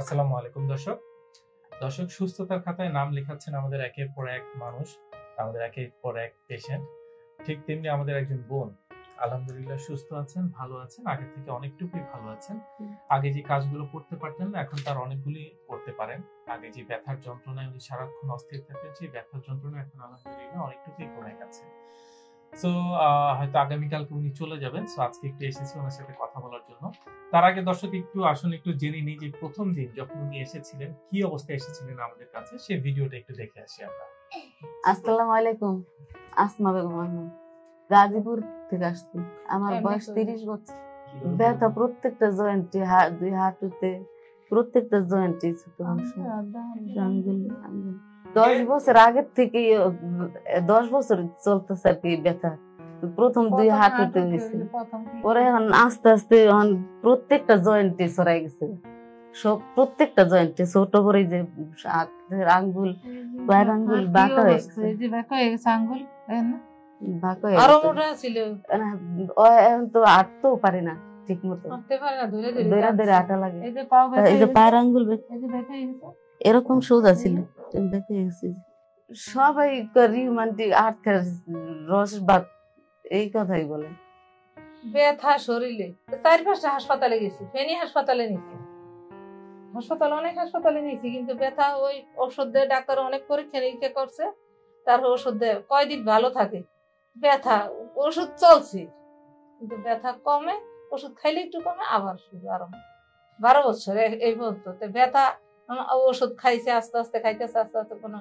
আসসালামু আলাইকুম দর্শক। দর্শক সুস্থতার খাতায় নাম লেখাচ্ছেন আমাদের একের পর এক মানুষ আমাদের একের পর এক পেশেন্ট ঠিক তেমনি আমাদের একজন বোন। আলহামদুলিল্লাহ সুস্থ আছেন ভালো আছেন আগে থেকে অনেকটুকুই ভালো আছেন। আগে যে কাজগুলো করতে পারতেন না এখন তার অনেকগুলি করতে পারেন। আগে যে ব্যথার যন্ত্রণায় উনি সারাক্ষণ অস্থির থাকতেন সেই ব্যথার যন্ত্রণা এখন আলহামদুলিল্লাহ অনেকটুকুই কমে গেছে। সো হয়তো আগামীকালকে উনি চলে যাবেন। সো আজকে একটু এসেছি ওনার সাথে কথা বলার জন্য। তার আগে দর্শক একটু আসুন একটু জেনে নিই যে প্রথম দিন যখন উনি এসেছিলেন কি অবস্থায় এসেছিলেন আমাদের কাছে সেই ভিডিওটা একটু দেখে আসি আমরা। আসসালামু আলাইকুম। আসমা বেগম আহমেদ গাজীপুর থেকে আসছি। আমার বয়স? তিরিশ বছর। ব্যথা প্রত্যেকটা জয়েন্টে দুই হাঁটুতে প্রত্যেকটা জয়েন্টে ছোট অংশ। আঙ্গুল দশ বছর আগের থেকে দশ বছর চলতেছে আর কি ব্যথা। প্রথম দুই হাঁটুতে পরে এখন আস্তে আস্তে এখন প্রত্যেকটা জয়েন্টে সরাই গেছে। সব প্রত্যেকটা জয়েন্টে ছোট করে যে হাতের আঙ্গুল পায়ের আঙ্গুল বাঁকা হয়ে গেছে। বাঁকা হয়ে গেছে আঙ্গুল বাঁকা হয়ে আরও গেছে। মোটা ছিল। এখন তো আটতেও পারে না। ঠিক মতো আটা লাগে। এই যে পায়ের আঙ্গুল। এরকম সোজা ছিল বেঁকে গেছে। সবাই রিউমান্টিক আর্থার রস এই কথাই বলে। ব্যথা শরীরে। চার পাঁচটা হাসপাতালে গেছি ফেনী হাসপাতালে নিছি। হাসপাতালে অনেক হাসপাতালে নিয়েছি কিন্তু ব্যথা ওই ওষুধ দিয়ে ডাক্তার অনেক পরীক্ষা নিরীক্ষা করছে তার ওষুধ দেয় কয়দিন ভালো থাকে। ব্যথা ওষুধ চলছে কিন্তু ব্যথা কমে ওষুধ খাইলে একটু কমে, আবার শুরু আরম্ভ। বারো বছর এই পর্যন্ত ব্যথা ওষুধ খাইছে, আস্তে আস্তে খাইতেছে, আস্তে আস্তে কোনো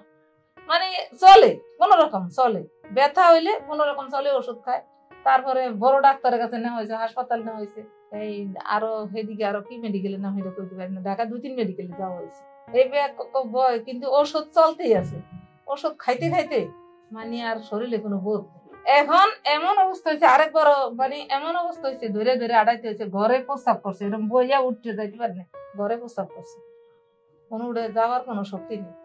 মানে চলে, কোনো রকম চলে। ব্যথা হইলে কোনো রকম চলে, ওষুধ খায়। তারপরে বড় ডাক্তারের কাছে নেওয়া হয়েছে, হাসপাতাল নেওয়া হয়েছে। এই আরও সেদিকে আরও কি মেডিকেলে নাম এটা কইতে পারি না ঢাকা দুই, তিন মেডিকেলে যাওয়া হয়েছে। এই ব্যাগ বয় কিন্তু ওষুধ চলতেই আছে। ওষুধ খাইতে খাইতে মানে আর শরীরে কোনো বোধ নেই। এখন এমন অবস্থা হয়েছে আরেকবার মানে এমন অবস্থা হয়েছে, ধরে ধরে আড়াইতে হয়েছে, ঘরে প্রস্তাব করছে এরকম বইয়া উঠতে যাইতে পারে না ঘরে প্রস্তাব করছে। কোনো উঠে যাওয়ার কোনো শক্তি নেই।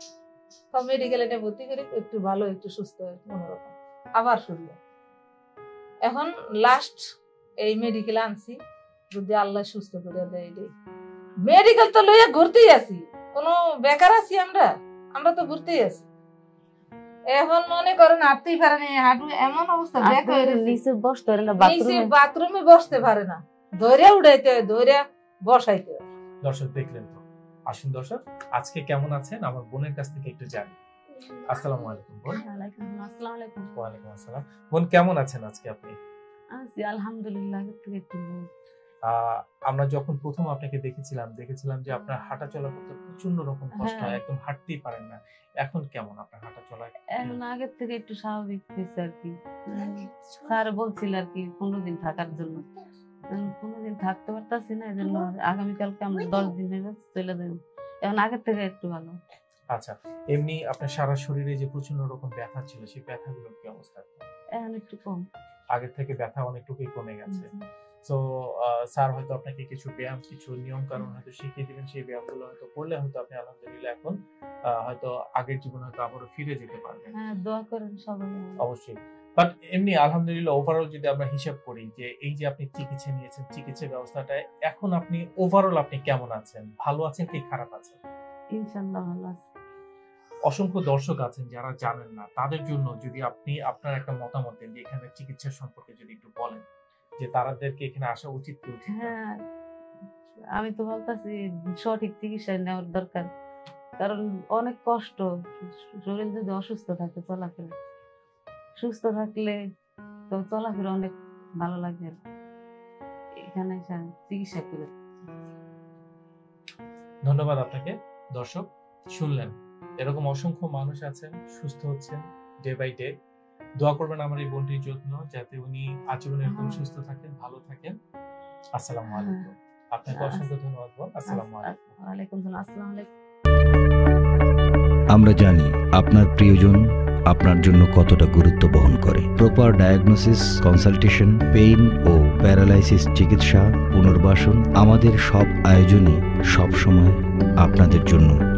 সব মেডিকেলে এটা ভর্তি করে একটু ভালো, একটু সুস্থ কোনোরকম আবার শুরু। এখন লাস্ট এই মেডিকেল আনছি, যদি আল্লাহ সুস্থ করে দেয় এটাই মেডিকেল তো লইয়া ঘুরতেই আছি, কোনো বেকার আছি আমরা আমরা তো ঘুরতেই আছি। এখন মনে করেন হাঁটতেই পারে না হাঁটু এমন অবস্থা দেখা। নিচে বসতে পারে না নিচে বাথরুমে বসতে পারে না ধরে উঠাইতে ধরে বসাইতে দর্শক দেখলেন তো। আসুন দর্শক আজকে কেমন আছেন? আমার বোনের কাছ থেকে একটু জানি। আসসালামু আলাইকুম বোন। আসসালামু। আলাইকুম। ওয়ালাইকুম আসসালাম। বোন কেমন আছেন আজকে আপনি? আছি আলহামদুলিল্লাহ একটু আমরা যখন প্রথম আপনাকে দেখেছিলাম দেখেছিলাম যে আপনার হাঁটা চলা করতে প্রচণ্ড রকম কষ্ট হয় হ্যাঁ। একদম হাঁটতেই পারেন না। এখন কেমন আপনার হাঁটা চলা? এখন আগের থেকে একটু স্বাভাবিক হয়েছে আর কি। স্যার বলছিল আর কি পনেরো দিন থাকার জন্য। পনেরো দিন থাকতে পারতাছি না এই জন্য আগামীকালকে আমরা দশ দিন হয়ে চলে যাব। এখন আগের থেকে একটু ভালো। আচ্ছা এমনি আপনার সারা শরীরে যে প্রচণ্ড রকম ব্যথা ছিল সেই ব্যথাগুলোর কি অবস্থা? এখন একটু কম। আগের থেকে ব্যথা অনেকটুকুই কমে গেছে। তো স্যার হয়তো আপনাকে কিছু ব্যায়াম কিছু নিয়ম কানুন হয়তো শিখিয়ে দিবেন সেই ব্যায়ামগুলো হয়তো করলে হয়তো আপনি আলহামদুলিল্লাহ এখন হয়তো আগের জীবন হয়তো আবারও ফিরে যেতে পারবেন। হ্যাঁ দোয়া করেন সবাই। অবশ্যই। বাট এমনি আলহামদুলিল্লাহ ওভারঅল যদি আমরা হিসাব করি যে এই যে আপনি চিকিৎসা নিয়েছেন চিকিৎসা ব্যবস্থাটা এখন আপনি ওভারঅল আপনি কেমন আছেন? ভালো আছেন কি খারাপ আছেন? ইনশাল্লাহ ভালো আছে। অসংখ্য দর্শক আছেন যারা জানেন না। তাদের জন্য যদি আপনি আপনার একটা মতামত দেন যে এখানে চিকিৎসা সম্পর্কে যদি একটু বলেন যে তাদেরকে এখানে আসা উচিত কি উচিত হ্যাঁ আমি তো বলতেছি সঠিক চিকিৎসা নেওয়ার দরকার। কারণ অনেক কষ্ট শরীর যদি অসুস্থ থাকে চলাফেরা। সুস্থ থাকলে তো চলাফেরা অনেক ভালো লাগে। এখানে চিকিৎসা করে। ধন্যবাদ আপনাকে। দর্শক শুনলেন। এরকম অসংখ্য মানুষ আছেন সুস্থ হচ্ছেন ডে বাই ডে দোয়া করবেন আমার এই বোনটির জন্য যাতে উনি আজীবন এরকম হ্যাঁ। সুস্থ থাকেন ভালো থাকেন। আসসালামু হ্যাঁ। আলাইকুম। আপনাকে অসংখ্য ধন্যবাদ বোন। আসসালামু আলাইকুম। ওয়ালাইকুম সালাম আসসালামু আলাইকুম। আমরা জানি আপনার প্রিয়জন আপনার জন্য কতটা গুরুত্ব বহন করে। প্রপার ডায়াগনোসিস কনসালটেশন পেইন ও প্যারালাইসিস চিকিৎসা পুনর্বাসন আমাদের সব আয়োজনই সব সময় আপনাদের জন্য